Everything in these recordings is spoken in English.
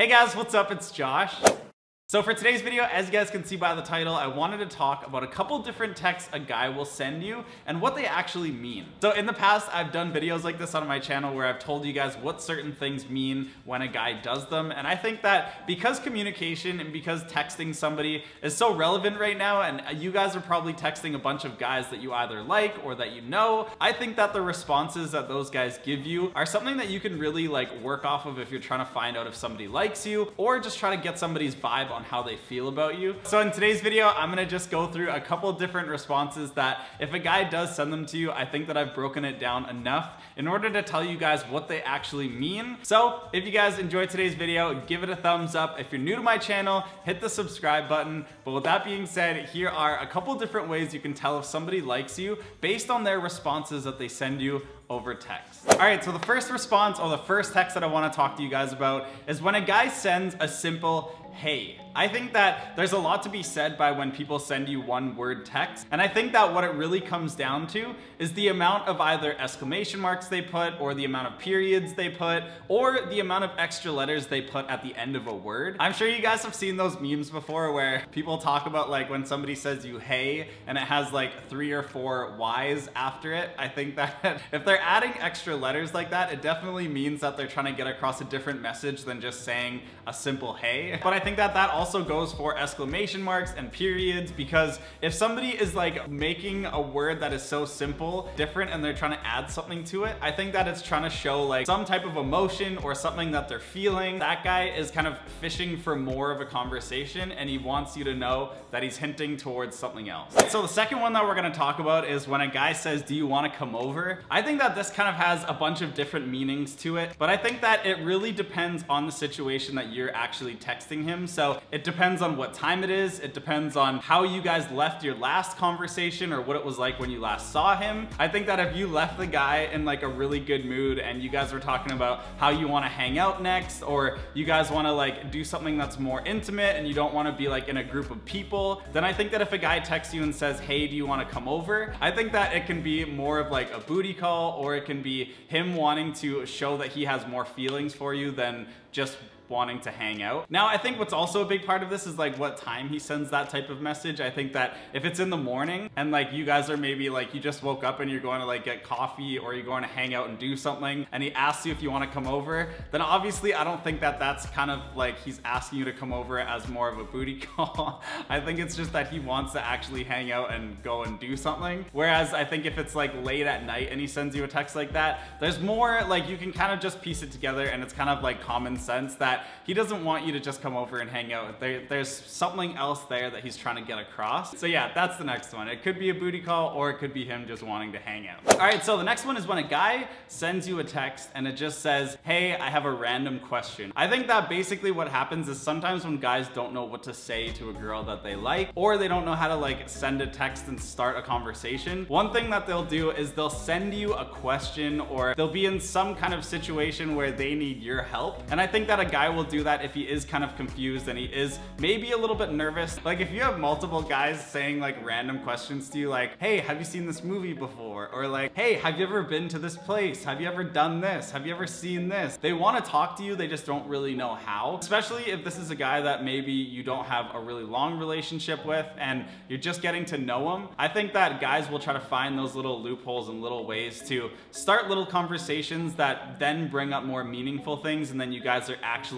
Hey guys, what's up? It's Josh. So for today's video, as you guys can see by the title, I wanted to talk about a couple different texts a guy will send you and what they actually mean. So in the past, I've done videos like this on my channel where I've told you guys what certain things mean when a guy does them. And I think that because communication and because texting somebody is so relevant right now, and you guys are probably texting a bunch of guys that you either like or that you know, I think that the responses that those guys give you are something that you can really like work off of if you're trying to find out if somebody likes you or just try to get somebody's vibe on on how they feel about you. So in today's video, I'm gonna just go through a couple different responses that if a guy does send them to you, I think that I've broken it down enough in order to tell you guys what they actually mean. So if you guys enjoyed today's video, give it a thumbs up. If you're new to my channel, hit the subscribe button. But with that being said, here are a couple different ways you can tell if somebody likes you based on their responses that they send you over text. All right, so the first response or the first text that I wanna talk to you guys about is when a guy sends a simple, hey. I think that there's a lot to be said by when people send you one word text. And I think that what it really comes down to is the amount of either exclamation marks they put or the amount of periods they put or the amount of extra letters they put at the end of a word. I'm sure you guys have seen those memes before where people talk about like when somebody says you hey and it has like three or four Y's after it. I think that if they're adding extra letters like that, it definitely means that they're trying to get across a different message than just saying a simple hey. But I think that that also goes for exclamation marks and periods because if somebody is like making a word that is so simple different and they're trying to add something to it, I think that it's trying to show like some type of emotion or something that they're feeling. That guy is kind of fishing for more of a conversation and he wants you to know that he's hinting towards something else. So the second one that we're gonna talk about is when a guy says, do you wanna come over? I think that this kind of has a bunch of different meanings to it, but I think that it really depends on the situation that you're actually texting him. So it depends on what time it is. It depends on how you guys left your last conversation or what it was like when you last saw him. I think that if you left the guy in like a really good mood and you guys were talking about how you want to hang out next or you guys want to like do something that's more intimate and you don't want to be like in a group of people, then I think that if a guy texts you and says, hey, do you want to come over? I think that it can be more of like a booty call or it can be him wanting to show that he has more feelings for you than just wanting to hang out. Now, I think what's also a big part of this is like what time he sends that type of message. I think that if it's in the morning and like you guys are maybe like you just woke up and you're going to like get coffee or you're going to hang out and do something and he asks you if you want to come over, then obviously I don't think that that's kind of like he's asking you to come over as more of a booty call. I think it's just that he wants to actually hang out and go and do something. Whereas I think if it's like late at night and he sends you a text like that, there's more like you can kind of just piece it together and it's kind of like common sense that he doesn't want you to just come over and hang out. There, there's something else there that he's trying to get across. So yeah, that's the next one. It could be a booty call or it could be him just wanting to hang out. All right, so the next one is when a guy sends you a text and it just says, hey, I have a random question. I think that basically what happens is sometimes when guys don't know what to say to a girl that they like, or they don't know how to like send a text and start a conversation, one thing that they'll do is they'll send you a question or they'll be in some kind of situation where they need your help. And I think that a guy will do that if he is kind of confused and he is maybe a little bit nervous. Like if you have multiple guys saying like random questions to you like, hey, have you seen this movie before? Or like, hey, have you ever been to this place? Have you ever done this? Have you ever seen this? They want to talk to you, they just don't really know how. Especially if this is a guy that maybe you don't have a really long relationship with and you're just getting to know him. I think that guys will try to find those little loopholes and little ways to start little conversations that then bring up more meaningful things and then you guys are actually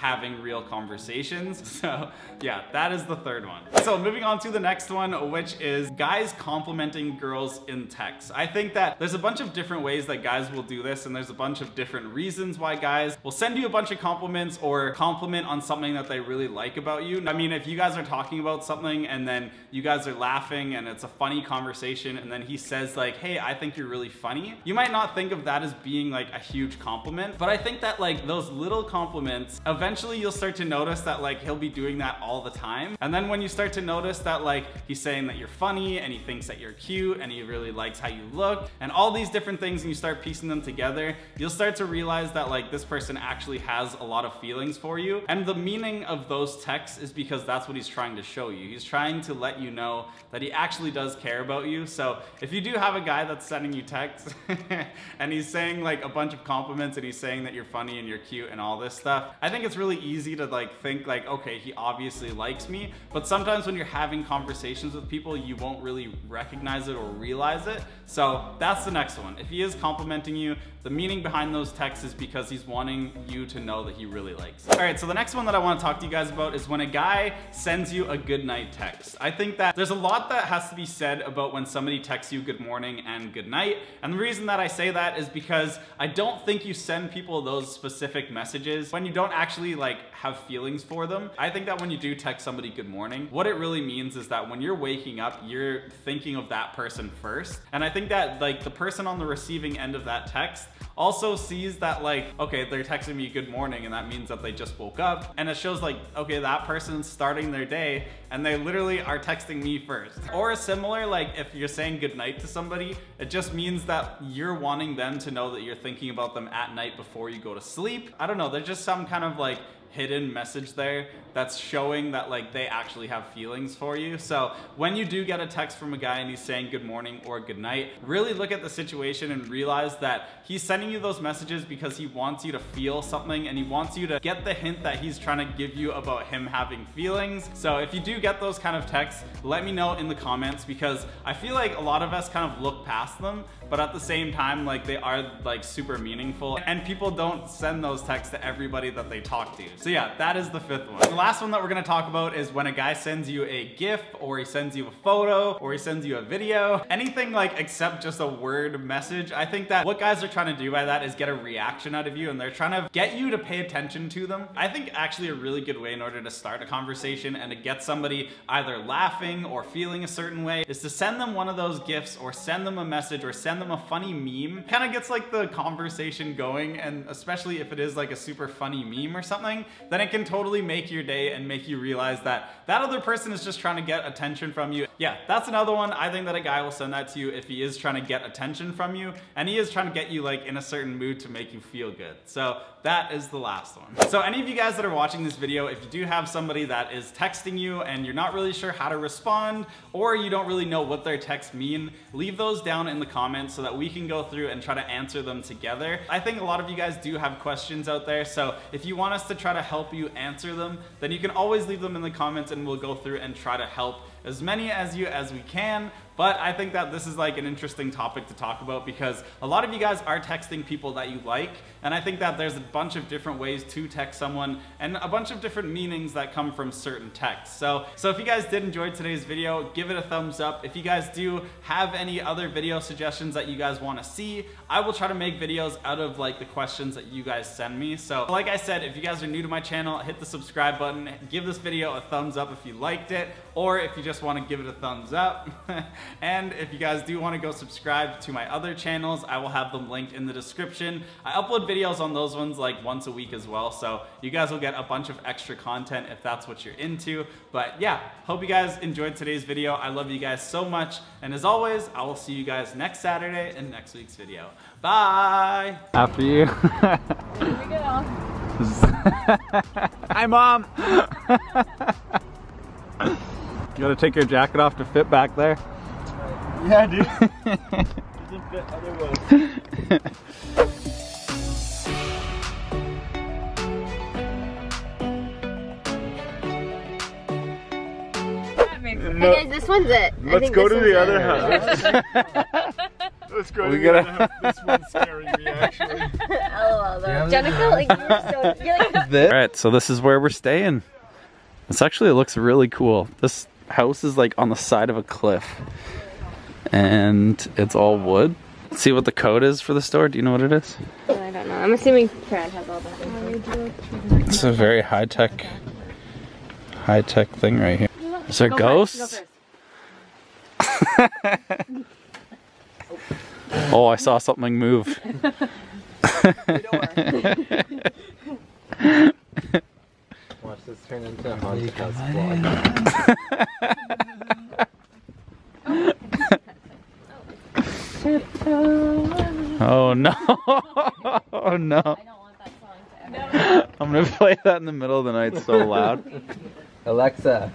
having real conversations. So yeah, that is the third one. So moving on to the next one, which is guys complimenting girls in text. I think that there's a bunch of different ways that guys will do this and there's a bunch of different reasons why guys will send you a bunch of compliments or compliment on something that they really like about you. I mean, if you guys are talking about something and then you guys are laughing and it's a funny conversation and then he says like, hey, I think you're really funny. You might not think of that as being like a huge compliment, but I think that like those little compliments eventually you'll start to notice that like he'll be doing that all the time. And then when you start to notice that like he's saying that you're funny and he thinks that you're cute and he really likes how you look and all these different things and you start piecing them together, you'll start to realize that like this person actually has a lot of feelings for you. And the meaning of those texts is because that's what he's trying to show you. He's trying to let you know that he actually does care about you. So if you do have a guy that's sending you texts and he's saying like a bunch of compliments and he's saying that you're funny and you're cute and all this stuff, stuff. I think it's really easy to like think like, okay, he obviously likes me, but sometimes when you're having conversations with people, you won't really recognize it or realize it. So that's the next one. If he is complimenting you, the meaning behind those texts is because he's wanting you to know that he really likes. All right, so the next one that I wanna talk to you guys about is when a guy sends you a good night text. I think that there's a lot that has to be said about when somebody texts you good morning and good night. And the reason that I say that is because I don't think you send people those specific messages when you don't actually like have feelings for them. I think that when you do text somebody good morning, what it really means is that when you're waking up, you're thinking of that person first. And I think that like the person on the receiving end of that text also sees that like, okay, they're texting me good morning and that means that they just woke up. And it shows like, okay, that person's starting their day and they literally are texting me first. Or similar, like if you're saying good night to somebody, it just means that you're wanting them to know that you're thinking about them at night before you go to sleep. I don't know, there's just some kind of like hidden message there that's showing that like they actually have feelings for you. So when you do get a text from a guy and he's saying good morning or good night, really look at the situation and realize that he's sending you those messages because he wants you to feel something and he wants you to get the hint that he's trying to give you about him having feelings. So if you do get those kind of texts, let me know in the comments because I feel like a lot of us kind of look past them, but at the same time, like they are like super meaningful and people don't send those texts to everybody that they talk to. So yeah, that is the fifth one. The last one that we're gonna talk about is when a guy sends you a GIF or he sends you a photo or he sends you a video, anything like except just a word message. I think that what guys are trying to do by that is get a reaction out of you and they're trying to get you to pay attention to them. I think actually a really good way in order to start a conversation and to get somebody either laughing or feeling a certain way is to send them one of those GIFs or send them a message or send them a funny meme. Kind of gets like the conversation going and especially if it is like a super funny meme or something, then it can totally make your day and make you realize that that other person is just trying to get attention from you. Yeah, that's another one. I think that a guy will send that to you if he is trying to get attention from you and he is trying to get you like in a certain mood to make you feel good. So that is the last one. So any of you guys that are watching this video, if you do have somebody that is texting you and you're not really sure how to respond or you don't really know what their texts mean, leave those down in the comments so that we can go through and try to answer them together. I think a lot of you guys do have questions out there, so if you want us to try to help you answer them, then you can always leave them in the comments and we'll go through and try to help as many as you as we can. But I think that this is like an interesting topic to talk about because a lot of you guys are texting people that you like. And I think that there's a bunch of different ways to text someone and a bunch of different meanings that come from certain texts. So, so if you guys did enjoy today's video, give it a thumbs up. If you guys do have any other video suggestions that you guys want to see, I will try to make videos out of like the questions that you guys send me. So like I said, if you guys are new to my channel, hit the subscribe button, give this video a thumbs up if you liked it, or if you just want to give it a thumbs up. And if you guys do want to go subscribe to my other channels, I will have them linked in the description. I upload videos on those ones like once a week as well, so you guys will get a bunch of extra content if that's what you're into. But yeah, hope you guys enjoyed today's video. I love you guys so much. And as always, I will see you guys next Saturday in next week's video. Bye! After you. Here we go. Hi, Mom! you gotta take your jacket off to fit back there. Yeah, dude. Doesn't fit otherwise. Hey guys, this one's it. Let's go to the other it. house. Let's go to We the gotta- other house. This one's scaring me, actually. LOL though. Jenica, like you're so you're like All right, so this is where we're staying. This actually looks really cool. This house is like on the side of a cliff, and it's all wood. See what the code is for the store? Do you know what it is? I don't know. I'm assuming Fran has all that info. It's a very high tech, high tech thing right here. Is there ghosts? Oh, I saw something move. Watch this turn into a haunted house vlog. Oh no! Oh no! I'm gonna play that in the middle of the night so loud. Alexa,